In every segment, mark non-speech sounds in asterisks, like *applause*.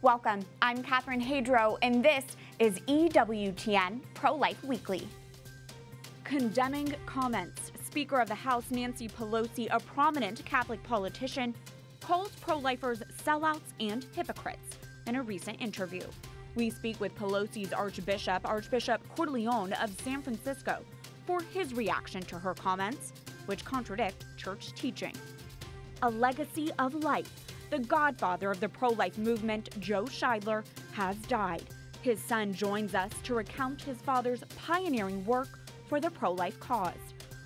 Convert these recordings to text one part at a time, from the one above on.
Welcome. I'm Catherine Hadro, and this is EWTN Pro Life Weekly. Condemning comments, Speaker of the House Nancy Pelosi, a prominent Catholic politician, calls pro lifers sellouts and hypocrites in a recent interview. We speak with Pelosi's Archbishop, Archbishop Cordileone of San Francisco, for his reaction to her comments, which contradict church teaching. A legacy of life. The godfather of the pro life movement, Joe Scheidler, has died. His son joins us to recount his father's pioneering work for the pro life cause.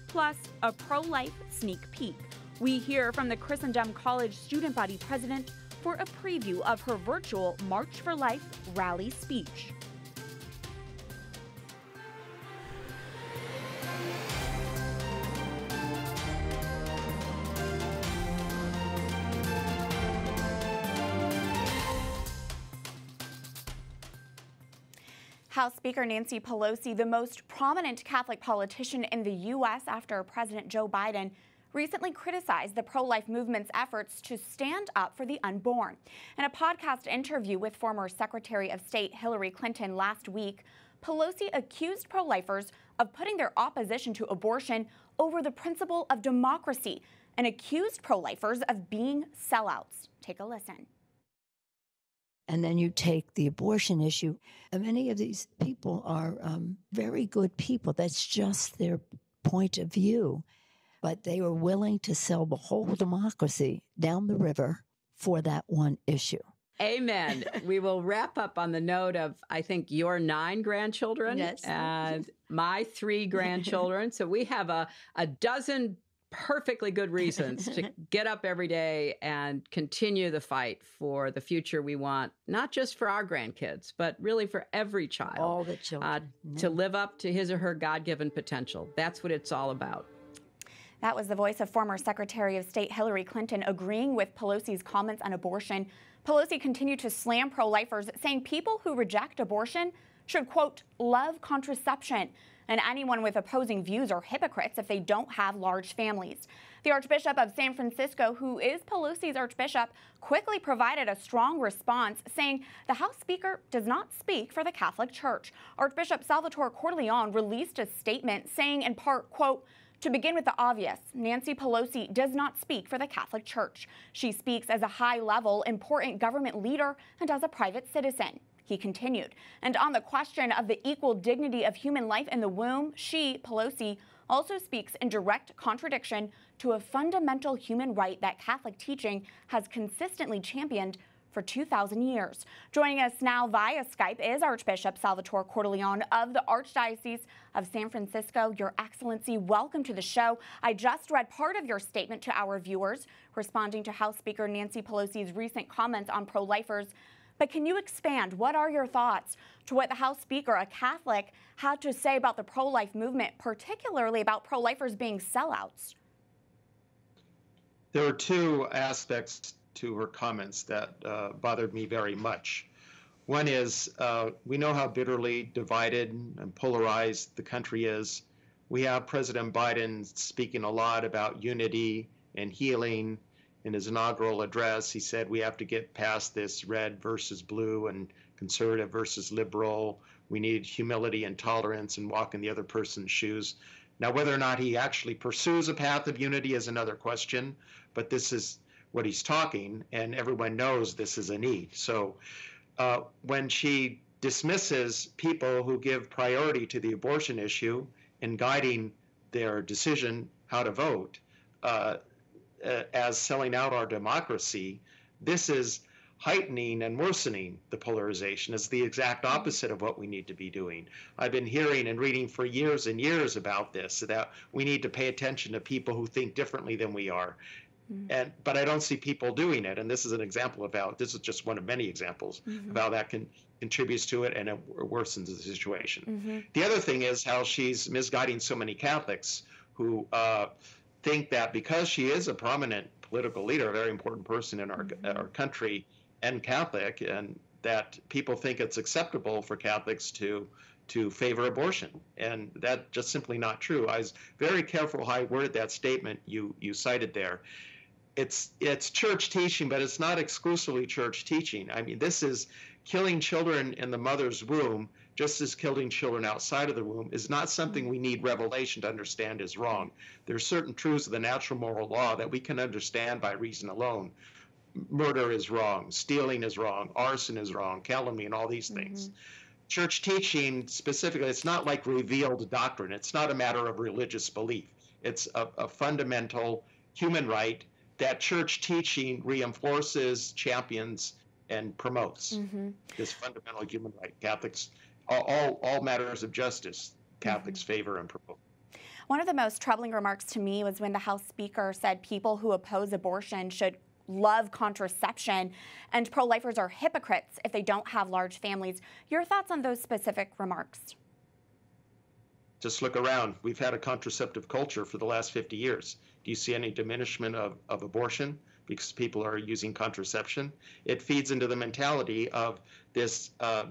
Plus, a pro life sneak peek. We hear from the Christendom College student body president for a preview of her virtual March for Life rally speech. House Speaker Nancy Pelosi, the most prominent Catholic politician in the U.S. after President Joe Biden, recently criticized the pro life movement's efforts to stand up for the unborn. In a podcast interview with former Secretary of State Hillary Clinton last week, Pelosi accused pro lifers of putting their opposition to abortion over the principle of democracy and accused pro lifers of being sellouts. Take a listen. And then you take the abortion issue. And many of these people are um, very good people. That's just their point of view. But they were willing to sell the whole democracy down the river for that one issue. Amen. *laughs* we will wrap up on the note of I think your nine grandchildren yes. and my three grandchildren. so we have a, a dozen perfectly good reasons to *laughs* get up every day and continue the fight for the future we want, not just for our grandkids, but really for every child. All the children. Uh, no. To live up to his or her God given potential. That's what it's all about. That was the voice of former Secretary of State Hillary Clinton agreeing with Pelosi's comments on abortion. Pelosi continued to slam pro lifers, saying people who reject abortion should, quote, love contraception and anyone with opposing views are hypocrites if they don't have large families. The Archbishop of San Francisco, who is Pelosi's Archbishop, quickly provided a strong response, saying the House Speaker does not speak for the Catholic Church. Archbishop Salvatore Cordileone released a statement saying, in part, quote, to begin with the obvious, Nancy Pelosi does not speak for the Catholic Church. She speaks as a high level, important government leader and as a private citizen he continued. And on the question of the equal dignity of human life in the womb, she, Pelosi, also speaks in direct contradiction to a fundamental human right that Catholic teaching has consistently championed for 2,000 years. Joining us now via Skype is Archbishop Salvatore Cordileone of the Archdiocese of San Francisco. Your Excellency, welcome to the show. I just read part of your statement to our viewers, responding to House Speaker Nancy Pelosi's recent comments on pro lifers. But can you expand? What are your thoughts to what the House Speaker, a Catholic, had to say about the pro life movement, particularly about pro lifers being sellouts? There are two aspects to her comments that uh, bothered me very much. One is uh, we know how bitterly divided and polarized the country is. We have President Biden speaking a lot about unity and healing in his inaugural address, he said we have to get past this red versus blue and conservative versus liberal. We need humility and tolerance and walk in the other person's shoes. Now, whether or not he actually pursues a path of unity is another question, but this is what he's talking, and everyone knows this is a need. So uh, when she dismisses people who give priority to the abortion issue in guiding their decision how to vote, uh, uh, as selling out our democracy, this is heightening and worsening the polarization. It's the exact opposite of what we need to be doing. I've been hearing and reading for years and years about this that we need to pay attention to people who think differently than we are. Mm-hmm. And but I don't see people doing it, and this is an example of how this is just one of many examples mm-hmm. of how that can contributes to it and it worsens the situation. Mm-hmm. The other thing is how she's misguiding so many Catholics who uh, think that because she is a prominent political leader, a very important person in our, mm-hmm. our country, and Catholic, and that people think it's acceptable for Catholics to to favor abortion, and that's just simply not true. I was very careful how I worded that statement you you cited there. it's it's church teaching, but it's not exclusively church teaching. I mean, this is killing children in the mother's womb, just as killing children outside of the womb, is not something we need revelation to understand is wrong. There are certain truths of the natural moral law that we can understand by reason alone. Murder is wrong, stealing is wrong, arson is wrong, calumny, and all these things. Mm-hmm. Church teaching specifically, it's not like revealed doctrine. It's not a matter of religious belief. It's a, a fundamental human right that church teaching reinforces, champions, and promotes mm-hmm. this fundamental human right. Catholics, all, all, matters of justice, Catholics mm-hmm. favor and promote. One of the most troubling remarks to me was when the House Speaker said people who oppose abortion should love contraception and pro lifers are hypocrites if they don't have large families. Your thoughts on those specific remarks? Just look around. We've had a contraceptive culture for the last 50 years. Do you see any diminishment of, of abortion because people are using contraception? It feeds into the mentality of this uh,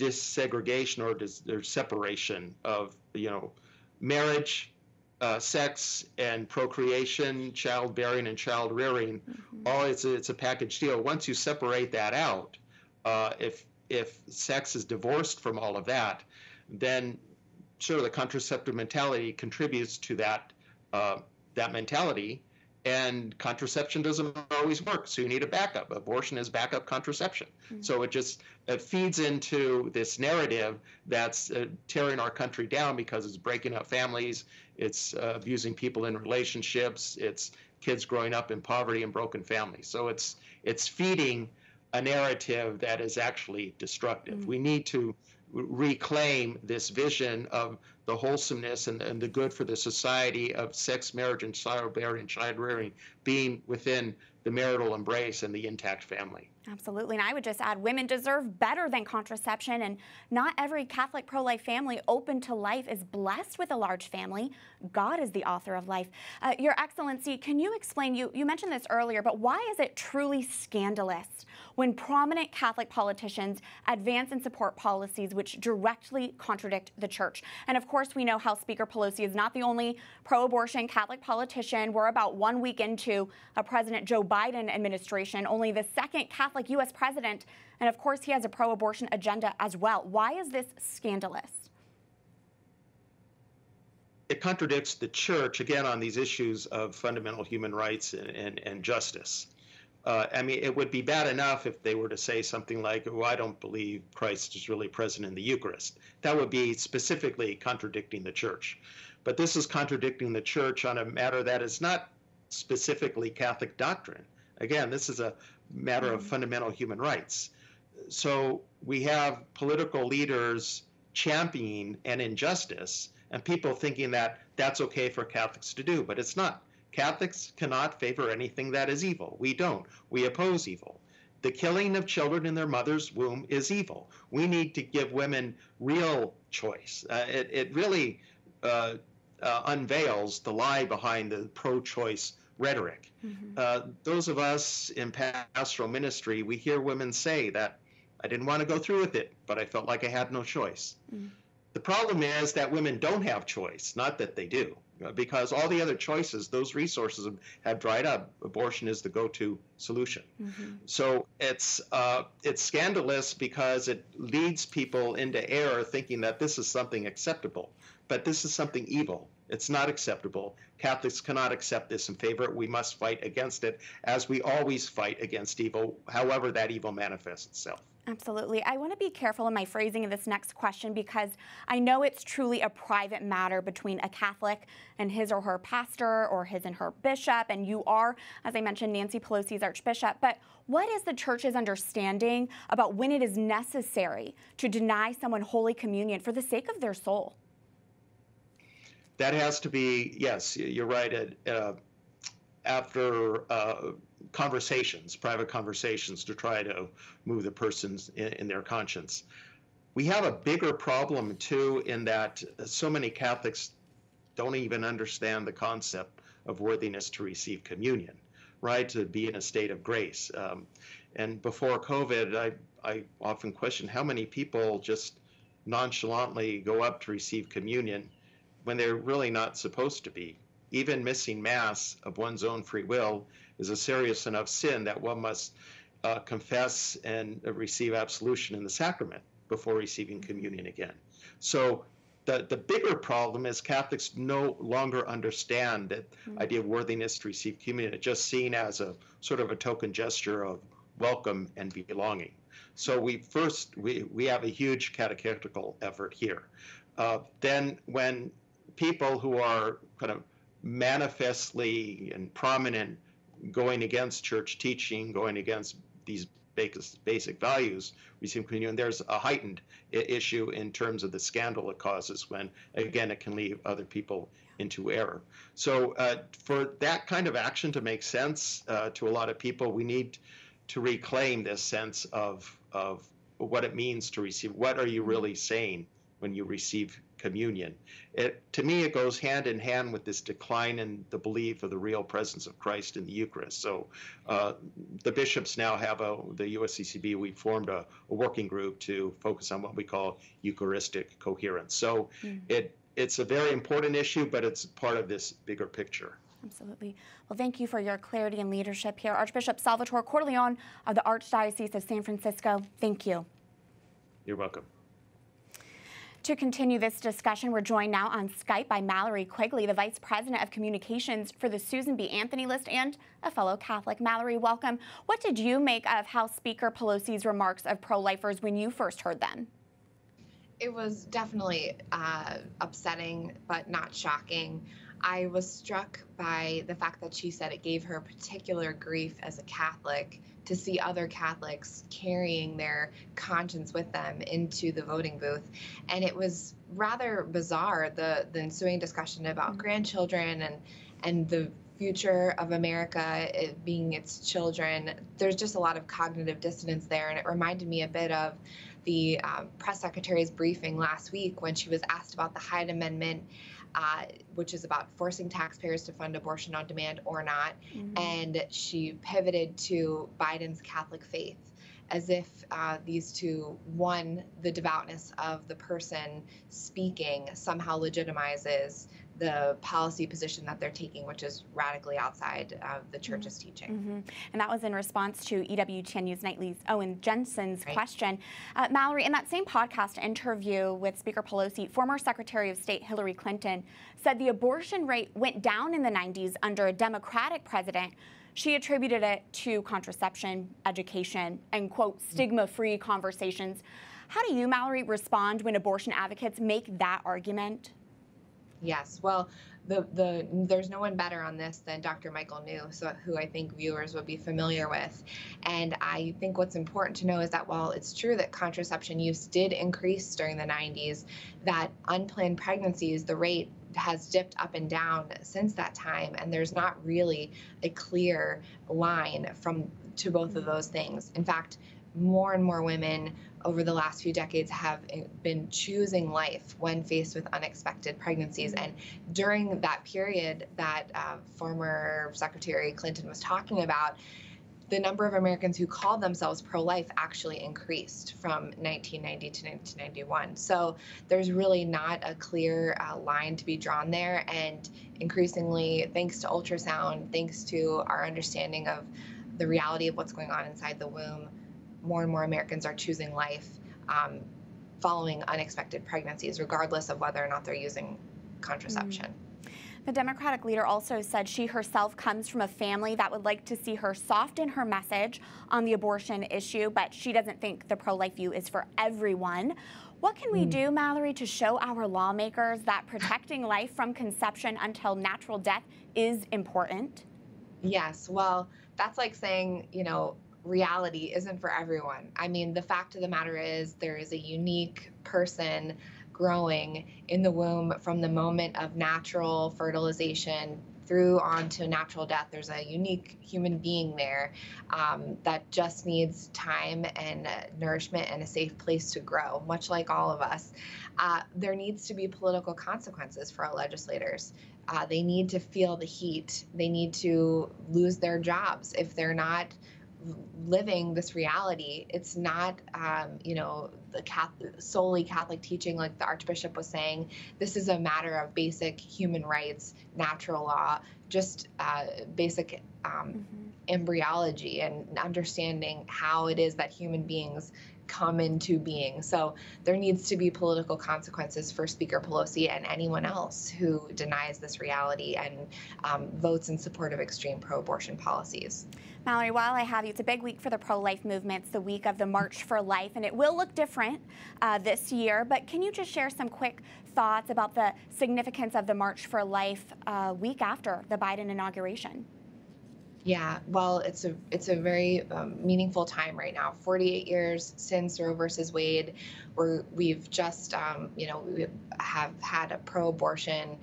desegregation or, dis, or separation of, you know, marriage, uh, sex, and procreation, childbearing, and child rearing. Mm-hmm. All it's a, it's a package deal. Once you separate that out, uh, if if sex is divorced from all of that, then sort of the contraceptive mentality contributes to that uh, that mentality. And contraception doesn't always work, so you need a backup. Abortion is backup contraception. Mm-hmm. So it just it feeds into this narrative that's uh, tearing our country down because it's breaking up families, it's uh, abusing people in relationships, it's kids growing up in poverty and broken families. So it's it's feeding a narrative that is actually destructive. Mm-hmm. We need to reclaim this vision of the wholesomeness and, and the good for the society of sex, marriage, and childbearing, child rearing being within the marital embrace and the intact family. Absolutely. And I would just add women deserve better than contraception. And not every Catholic pro life family open to life is blessed with a large family. God is the author of life. Uh, Your Excellency, can you explain? You, you mentioned this earlier, but why is it truly scandalous when prominent Catholic politicians advance and support policies which directly contradict the church? And of course, we know House Speaker Pelosi is not the only pro abortion Catholic politician. We're about one week into a President Joe Biden administration, only the second Catholic U.S. president. And of course, he has a pro abortion agenda as well. Why is this scandalous? It contradicts the church, again, on these issues of fundamental human rights and, and, and justice. Uh, I mean, it would be bad enough if they were to say something like, "Oh, I don't believe Christ is really present in the Eucharist." That would be specifically contradicting the church. But this is contradicting the church on a matter that is not specifically Catholic doctrine. Again, this is a matter of mm-hmm. fundamental human rights. So we have political leaders championing an injustice and people thinking that that's okay for Catholics to do, but it's not. Catholics cannot favor anything that is evil. We don't. We oppose evil. The killing of children in their mother's womb is evil. We need to give women real choice. Uh, it, it really uh, uh, unveils the lie behind the pro choice rhetoric. Mm-hmm. Uh, those of us in pastoral ministry, we hear women say that I didn't want to go through with it, but I felt like I had no choice. Mm-hmm. The problem is that women don't have choice, not that they do, uh, because all the other choices, those resources have dried up. Abortion is the go-to solution. Mm-hmm. So it's uh, it's scandalous because it leads people into error, thinking that this is something acceptable, but this is something evil. It's not acceptable. Catholics cannot accept this and favor it. We must fight against it, as we always fight against evil, however that evil manifests itself. Absolutely. I want to be careful in my phrasing of this next question because I know it's truly a private matter between a Catholic and his or her pastor or his and her bishop. And you are, as I mentioned, Nancy Pelosi's archbishop. But what is the church's understanding about when it is necessary to deny someone Holy Communion for the sake of their soul? That has to be yes you're right uh, after uh, conversations private conversations to try to move the person's in, in, their conscience. We have a bigger problem too in that so many catholics don't even understand the concept of worthiness to receive communion right to be in a state of grace. Um, and before covid I, I often question how many people just nonchalantly go up to receive communion when they're really not supposed to be. Even missing Mass of one's own free will is a serious enough sin that one must uh, confess and receive absolution in the sacrament before receiving communion again. So the, the bigger problem is Catholics no longer understand that mm-hmm. idea of worthiness to receive communion. It's just seen as a sort of a token gesture of welcome and belonging. So we first we, we have a huge catechetical effort here. Uh, then when people who are kind of manifestly and prominent going against church teaching, going against these basic values receive communion, there's a heightened issue in terms of the scandal it causes when, again, it can leave other people into error. So, uh, for that kind of action to make sense uh, to a lot of people, we need to reclaim this sense of, of what it means to receive. What are you really saying when you receive communion. It, to me, it goes hand in hand with this decline in the belief of the real presence of Christ in the Eucharist. So uh, the bishops now have a, the USCCB, we formed a, a, working group to focus on what we call Eucharistic coherence. So mm. it, it's a very important issue, but it's part of this bigger picture. Absolutely. Well, thank you for your clarity and leadership here. Archbishop Salvatore Cordileone of the Archdiocese of San Francisco, thank you. You're welcome. To continue this discussion, we're joined now on Skype by Mallory Quigley, the Vice President of Communications for the Susan B. Anthony List and a fellow Catholic. Mallory, welcome. What did you make of House Speaker Pelosi's remarks of pro lifers when you first heard them? It was definitely uh, upsetting, but not shocking. I was struck by the fact that she said it gave her particular grief as a Catholic to see other Catholics carrying their conscience with them into the voting booth. And it was rather bizarre the, the ensuing discussion about mm-hmm. grandchildren and and the future of America it being its children. There's just a lot of cognitive dissonance there, and it reminded me a bit of the um, press secretary's briefing last week when she was asked about the Hyde Amendment uh, which is about forcing taxpayers to fund abortion on demand or not. Mm-hmm. And she pivoted to Biden's Catholic faith as if uh, these two, one, the devoutness of the person speaking somehow legitimizes the policy position that they're taking, which is radically outside of the church's mm-hmm. teaching. Mm-hmm. And that was in response to EWTN News Nightly's Owen Jensen's right. question. Uh, Mallory, in that same podcast interview with Speaker Pelosi, former Secretary of State Hillary Clinton said the abortion rate went down in the 90s under a Democratic president. She attributed it to contraception, education, and, quote, stigma free conversations. How do you, Mallory, respond when abortion advocates make that argument? Yes. Well, the the there's no one better on this than Dr. Michael New, so who I think viewers would be familiar with. And I think what's important to know is that while it's true that contraception use did increase during the 90s, that unplanned pregnancies, the rate has dipped up and down since that time and there's not really a clear line from to both of mm-hmm. those things. In fact, more and more women over the last few decades have eh, been choosing life when faced with unexpected pregnancies. And during that period that uh, former Secretary Clinton was talking about, the number of Americans who called themselves pro life actually increased from 1990 to 1991. So there's really not a clear uh, line to be drawn there. And increasingly, thanks to ultrasound, thanks to our understanding of the reality of what's going on inside the womb, more and more Americans are choosing life um, following unexpected pregnancies, regardless of whether or not they're using contraception. Mm. The Democratic leader also said she herself comes from a family that would like to see her soften her message on the abortion issue, but she doesn't think the pro life view is for everyone. What can we mm. do, Mallory, to show our lawmakers that protecting life from conception until natural death is important? Yes, well, that's like saying, you know, reality isn't for everyone. I mean, the fact of the matter is, there is a unique person growing in the womb from the moment of natural fertilization through onto natural death. There's a unique human being there um, that just needs time and uh, nourishment and a safe place to grow, much like all of us. Uh, there needs to be political consequences for our legislators. Uh, they need to feel the heat. They need to lose their jobs if they're not living this reality. It's not, um, you know, the Catholic, solely Catholic teaching, like the Archbishop was saying. This is a matter of basic human rights, natural law, just uh, basic um, mm-hmm. Embryology and understanding how it is that human beings come into being. So there needs to be political consequences for Speaker Pelosi and anyone else who denies this reality and um, votes in support of extreme pro abortion policies. Mallory, while I have you, it's a big week for the pro life movement. It's the week of the March for Life, and it will look different uh, this year. But can you just share some quick thoughts about the significance of the March for Life uh, week after the Biden inauguration? Yeah, well, it's a it's a very um, meaningful time right now. 48 years since Roe versus Wade, where we've just um, you know we have had a pro-abortion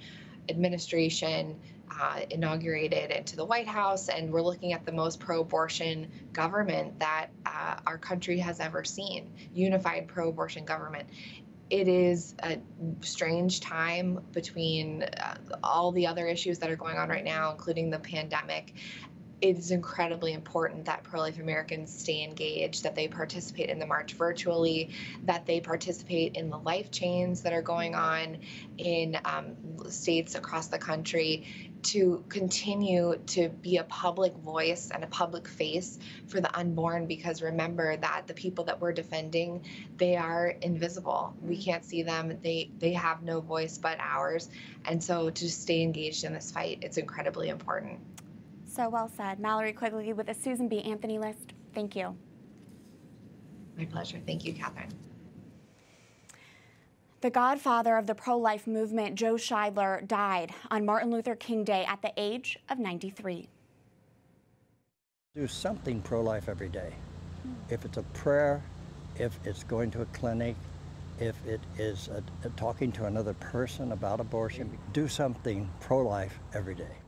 administration uh, inaugurated into the White House, and we're looking at the most pro-abortion government that uh, our country has ever seen, unified pro-abortion government it is a strange time between uh, all the other issues that are going on right now, including the pandemic it is incredibly important that pro life Americans stay engaged, that they participate in the march virtually, that they participate in the life chains that are going on in um, states across the country to continue to be a public voice and a public face for the unborn because remember that the people that we're defending they are invisible. We can't see them. They they have no voice but ours. And so to stay engaged in this fight it's incredibly important so well said. Mallory Quigley with the Susan B. Anthony list. Thank you. My pleasure. Thank you, Catherine. The godfather of the pro life movement, Joe Scheidler, died on Martin Luther King Day at the age of 93. Do something pro life every day. If it's a prayer, if it's going to a clinic, if it is a, a talking to another person about abortion, do something pro life every day.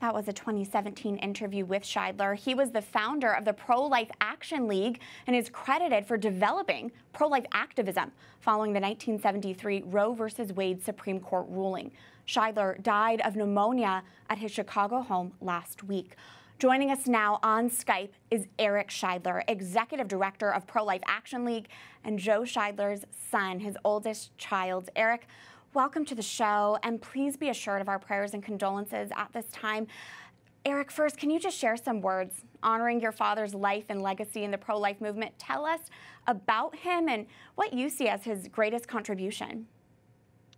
That was a 2017 interview with Scheidler. He was the founder of the Pro Life Action League and is credited for developing pro life activism following the 1973 Roe v. Wade Supreme Court ruling. Scheidler died of pneumonia at his Chicago home last week. Joining us now on Skype is Eric Scheidler, Executive Director of Pro Life Action League, and Joe Scheidler's son, his oldest child. Eric, welcome to the show, and please be assured of our prayers and condolences at this time. Eric, first, can you just share some words honoring your father's life and legacy in the pro life movement? Tell us about him and what you see as his greatest contribution.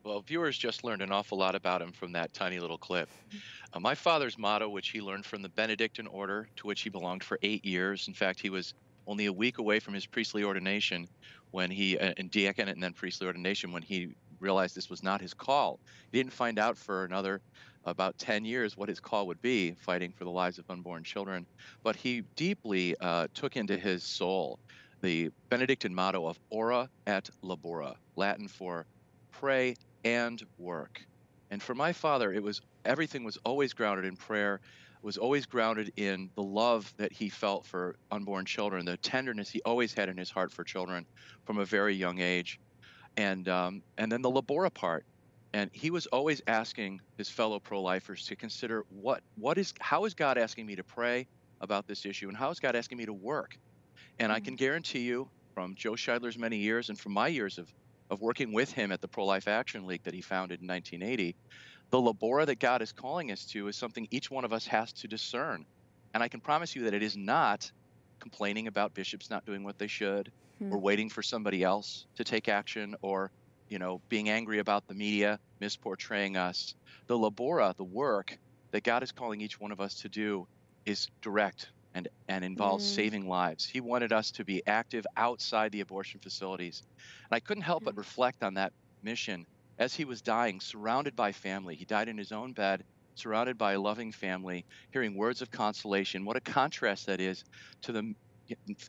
Well, viewers just learned an awful lot about him from that tiny little clip. Uh, my father's motto, which he learned from the Benedictine order to which he belonged for eight years, in fact, he was only a week away from his priestly ordination when he, uh, in diaconate and then priestly ordination, when he realized this was not his call. He didn't find out for another about 10 years what his call would be, fighting for the lives of unborn children. But he deeply uh, took into his soul the Benedictine motto of ora et labora, Latin for pray and work. And for my father, it was everything was always grounded in prayer, was always grounded in the love that he felt for unborn children, the tenderness he always had in his heart for children from a very young age and um, and then the labora part. And he was always asking his fellow pro-lifers to consider what what is how is god asking me to pray about this issue and how is god asking me to work? And mm-hmm. i can guarantee you from joe scheidler's many years and from my years of of working with him at the pro-life action league that he founded in 1980 the labora that god is calling us to is something each one of us has to discern. And i can promise you that it is not complaining about bishops not doing what they should hmm. or waiting for somebody else to take action or you know being angry about the media misportraying us the labora the work that god is calling each one of us to do is direct and and involves mm. saving lives he wanted us to be active outside the abortion facilities and i couldn't help but hmm. reflect on that mission as he was dying surrounded by family he died in his own bed surrounded by a loving family hearing words of consolation what a contrast that is to the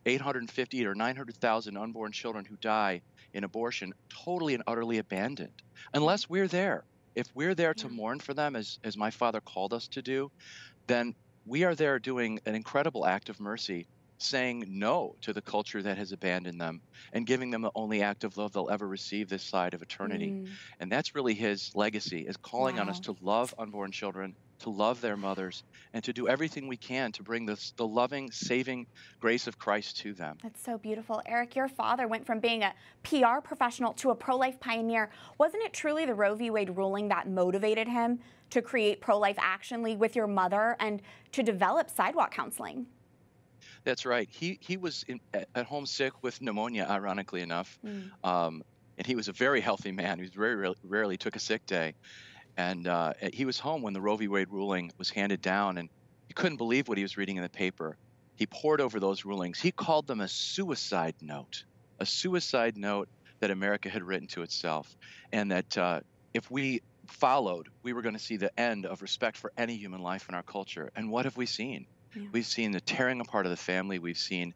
850 or 900,000 unborn children who die in abortion totally and utterly abandoned unless we're there. If we're there to mourn for them, as, as my father called us to do, then we are there doing an incredible act of mercy saying no to the culture that has abandoned them and giving them the only act of love they'll ever receive this side of eternity. Mm. And that's really his legacy is calling on us to love unborn children, to love their mothers, and to do everything we can to bring this, the loving, saving grace of Christ to them. That's so beautiful. Eric, your father went from being a PR professional to a pro life pioneer. Wasn't it truly the Roe v. Wade ruling that motivated him to create Pro Life Action League with your mother and to develop sidewalk counseling? That's right. He he was in, at, home sick with pneumonia, ironically enough, Mm. um, and he was a very healthy man. He very rarely, rarely took a sick day, and uh, he was home when the Roe v. Wade ruling was handed down, and he couldn't believe what he was reading in the paper. He pored over those rulings. He called them a suicide note, a suicide note that America had written to itself, and that uh, if we followed, we were going to see the end of respect for any human life in our culture. And what have we seen? Yeah. We've seen the tearing apart of the family. We've seen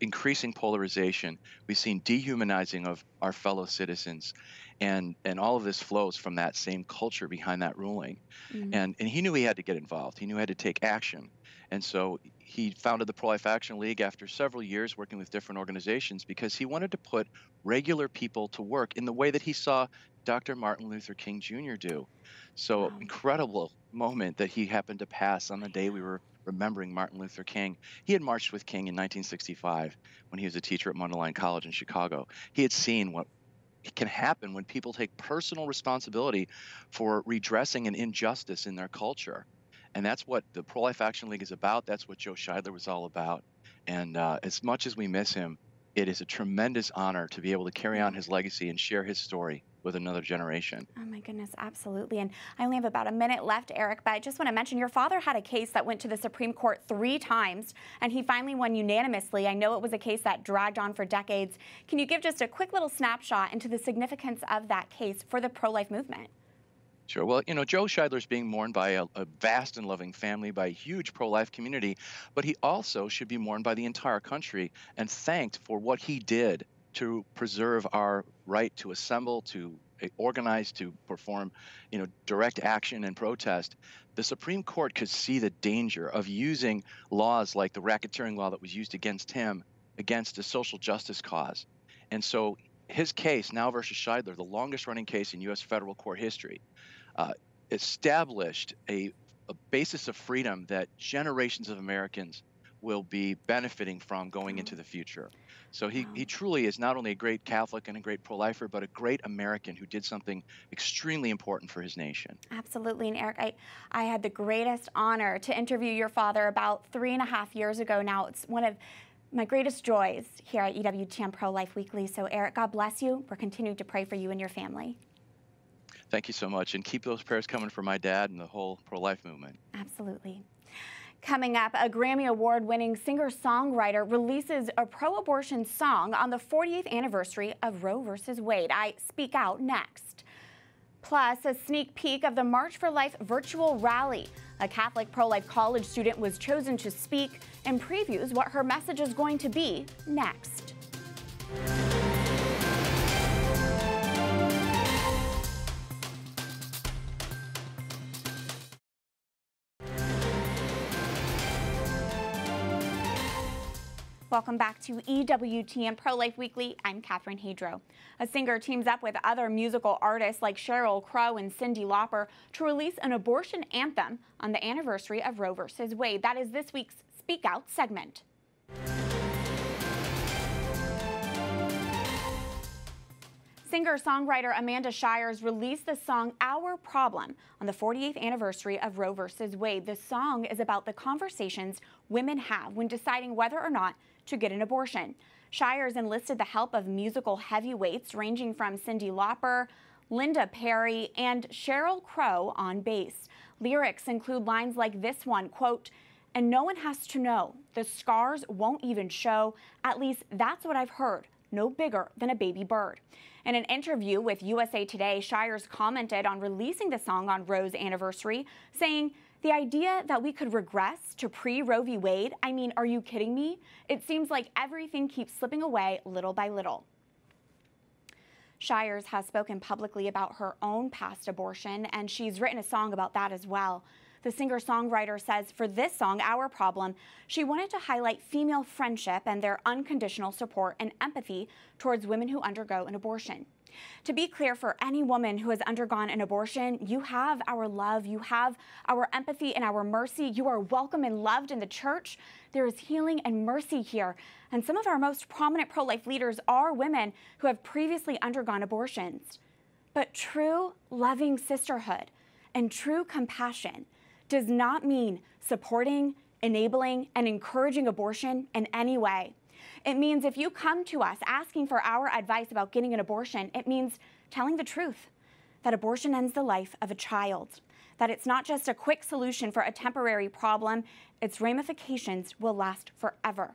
increasing polarization. We've seen dehumanizing of our fellow citizens, and and all of this flows from that same culture behind that ruling. Mm. And and he knew he had to get involved. He knew he had to take action. And so he founded the Pro Life Action League after several years working with different organizations because he wanted to put regular people to work in the way that he saw Dr. Martin Luther King Jr. do. So Wow. incredible moment that he happened to pass on the day we were remembering Martin Luther King. He had marched with King in 1965 when he was a teacher at Mundelein College in Chicago. He had seen what can happen when people take personal responsibility for redressing an injustice in their culture. And that's what the Pro Life Action League is about. That's what Joe Scheidler was all about. And uh, as much as we miss him, it is a tremendous honor to be able to carry on his mm. legacy and share his story with another generation. Oh my goodness, absolutely. And I only have about a minute left, Eric, but I just want to mention your father had a case that went to the Supreme Court three times, and he finally won unanimously. I know it was a case that dragged on for decades. Can you give just a quick little snapshot into the significance of that case for the pro life movement? Sure. Well, you know, Joe Scheidler is being mourned by a, a vast and loving family, by a huge pro life community, but he also should be mourned by the entire country and thanked for what he did to preserve our right to assemble, to uh, organize, to perform, you know, direct action and protest. The Supreme Court could see the danger of using laws like the racketeering law that was used against him against a social justice cause. And so his case, NOW versus Scheidler, the longest running case in U.S. federal court history, uh, established a, a basis of freedom that generations of Americans will be benefiting from going into the future. So he, Wow. he truly is not only a great Catholic and a great pro lifer, but a great American who did something extremely important for his nation. Absolutely. And Eric, I, I had the greatest honor to interview your father about three and a half years ago now. It's one of my greatest joys here at EWTN Pro Life Weekly. So, Eric, God bless you. We're continuing to pray for you and your family. Thank you so much. And keep those prayers coming for my dad and the whole pro life movement. Absolutely. Coming up, a Grammy Award winning singer songwriter releases a pro abortion song on the 40th anniversary of Roe v. Wade. I speak out next. Plus, a sneak peek of the March for Life virtual rally. A Catholic pro life college student was chosen to speak and previews what her message is going to be next. Welcome back to EWTN Pro Life Weekly. I'm Catherine Hadro. A singer teams up with other musical artists like Sheryl Crow and Cyndi Lauper to release an abortion anthem on the anniversary of Roe v. Wade. That is this week's Speak Out segment. Singer songwriter Amanda Shires released the song Our Problem on the 48th anniversary of Roe v. Wade. The song is about the conversations women have when deciding whether or not to get an abortion. Shires enlisted the help of musical heavyweights ranging from Cyndi Lauper, Linda Perry, and Sheryl Crow on bass. Lyrics include lines like this one, quote, and no one has to know. The scars won't even show. At least that's what I've heard. No bigger than a baby bird. In an interview with USA Today, Shires commented on releasing the song on Roe's anniversary, saying, The idea that we could regress to pre Roe v. Wade, I mean, are you kidding me? It seems like everything keeps slipping away little by little. Shires has spoken publicly about her own past abortion, and she's written a song about that as well. The singer songwriter says for this song, Our Problem, she wanted to highlight female friendship and their unconditional support and empathy towards women who undergo an abortion. To be clear, for any woman who has undergone an abortion, you have our love, you have our empathy and our mercy. You are welcome and loved in the church. There is healing and mercy here. And some of our most prominent pro life leaders are women who have previously undergone abortions. But true loving sisterhood and true compassion does not mean supporting, enabling, and encouraging abortion in any way. It means if you come to us asking for our advice about getting an abortion, it means telling the truth that abortion ends the life of a child, that it's not just a quick solution for a temporary problem, its ramifications will last forever.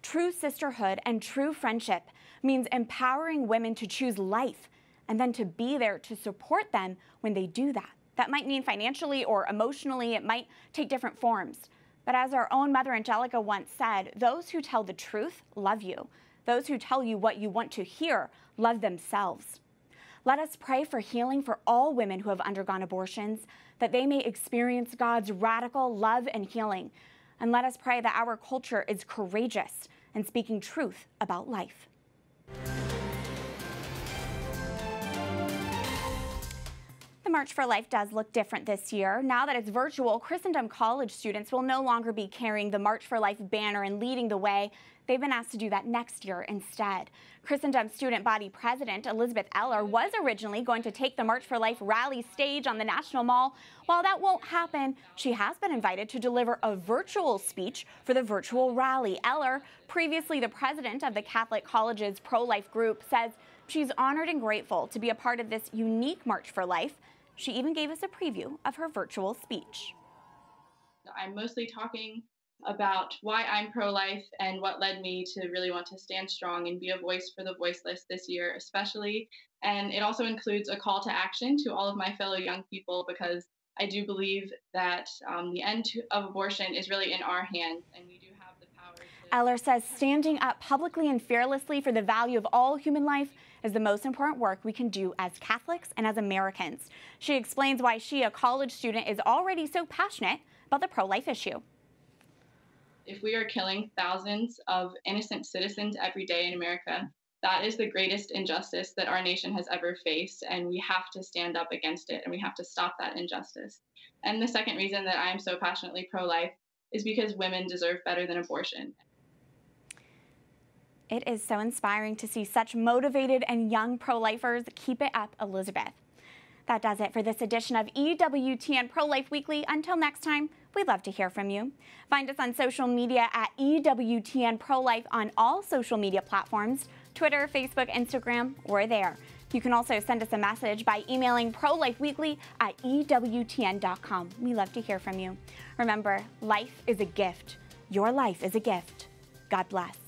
True sisterhood and true friendship means empowering women to choose life and then to be there to support them when they do that. That might mean financially or emotionally, it might take different forms. But as our own Mother Angelica once said, those who tell the truth love you. Those who tell you what you want to hear love themselves. Let us pray for healing for all women who have undergone abortions, that they may experience God's radical love and healing. And let us pray that our culture is courageous in speaking truth about life. March for Life does look different this year. Now that it's virtual, Christendom College students will no longer be carrying the March for Life banner and leading the way. They've been asked to do that next year instead. Christendom Student Body President Elizabeth Eller was originally going to take the March for Life rally stage on the National Mall. While that won't happen, she has been invited to deliver a virtual speech for the virtual rally. Eller, previously the president of the Catholic College's pro life group, says she's honored and grateful to be a part of this unique March for Life. She even gave us a preview of her virtual speech. I'm mostly talking about why I'm pro life and what led me to really want to stand strong and be a voice for the voiceless this year, especially. And it also includes a call to action to all of my fellow young people because I do believe that um, the end of abortion is really in our hands and we do have the power. To- Eller says standing up publicly and fearlessly for the value of all human life is the most important work we can do as Catholics and as Americans. She explains why she, a college student, is already so passionate about the pro life issue. If we are killing thousands of innocent citizens every day in America, that is the greatest injustice that our nation has ever faced, and we have to stand up against it and we have to stop that injustice. And the second reason that I am so passionately pro life is because women deserve better than abortion. It is so inspiring to see such motivated and young pro lifers. Keep it up, Elizabeth. That does it for this edition of EWTN Pro Life Weekly. Until next time, we'd love to hear from you. Find us on social media at EWTN Pro Life on all social media platforms Twitter, Facebook, Instagram, we're there. You can also send us a message by emailing prolifeweekly at EWTN.com. We love to hear from you. Remember, life is a gift. Your life is a gift. God bless.